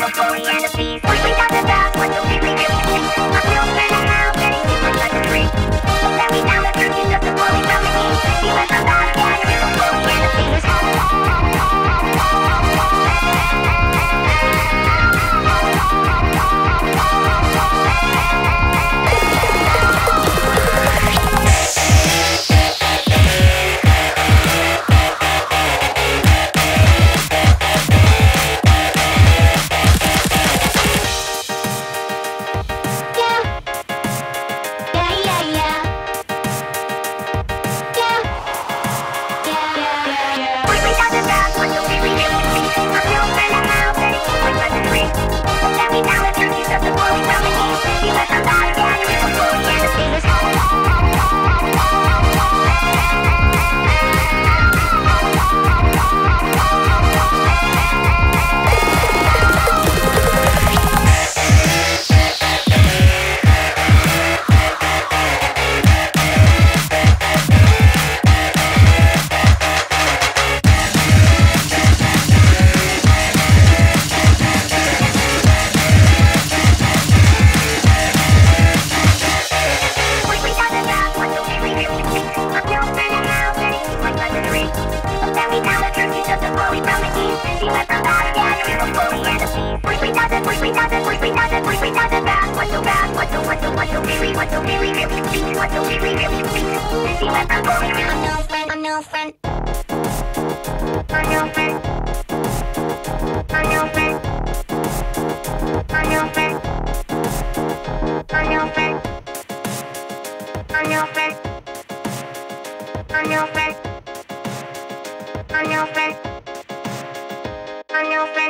I'm a boy and a beast. Wait, wait, down the back, what do we do? I'm no man. What really? What so really really speak? What so really really speak? This what I'm going around. No friend, I'm no friend. I'm no friend. I'm no friend. I'm no friend. I'm no friend. I'm no friend. I'm no friend. I'm no friend. I'm no friend.